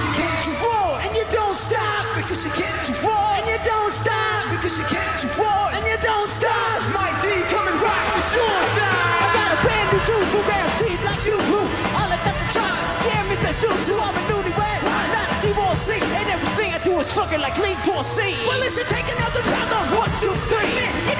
because you can't too far and you don't stop. Because you can't too far and you don't stop. Because you can't too far and you don't stop. Mike D coming and rock with your side. I got a brand new dude who rap teeth like you who all about the chop yeah Mr. Zeus I'm a newlywed. Not a divorce and everything I do is fucking like Lee Dorsey. Well listen take another round on one two three.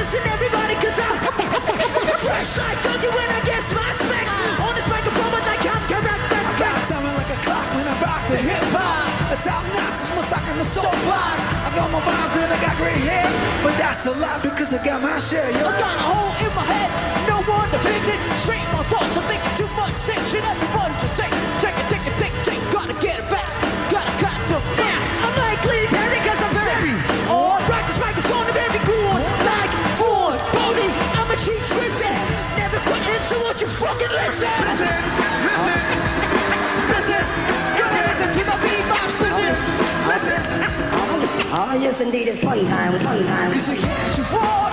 Listen, everybody, cause I'm fresh. I told you when I guess my specs. On this microphone, but like I'm correct. I got timing like a clock when I rock the hip hop. A top notch, my stock in the soapbox. I got my rhymes, then I got gray hair. But that's a lot because I got my share, yo. I got a hole in my head, no one to fix it. Straight my thoughts, I'm thinking too much shit. Everyone yes, indeed, it's fun time, it's fun time. Cause you can't, Won't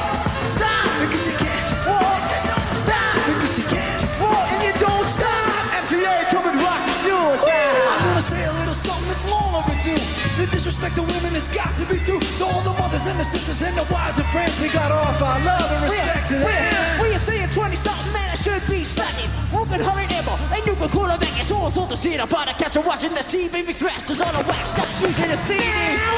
stop, Because you can't, won't stop, Because you can't, won't, and you don't stop. MCA coming rock the shoes. I'm gonna say a little something that's long overdue. The disrespect to women has got to be through. To all the mothers and the sisters and the wives and friends, we gotta offer our love and respect to them. When you say a 20 something man, I should be slacking. Working hard and ever, and you can call it back. It's all sorts of shit about a catcher watching the TV mix masters on a wax, not using a CD.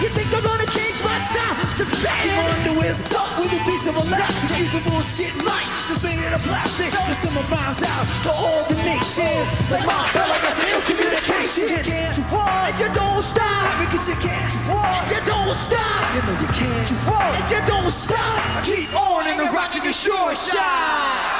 You think I'm gonna change my style to My fade? underwear's soaked with a piece of elastic. Use a bullshit mic that's made out of plastic. Send my rhymes out to all the nations. Like my like got ill communication. You can't, you And you don't stop. because you can't, you And you don't stop. You know you can't, you And you don't stop. Keep on in the rockin' the sure shot.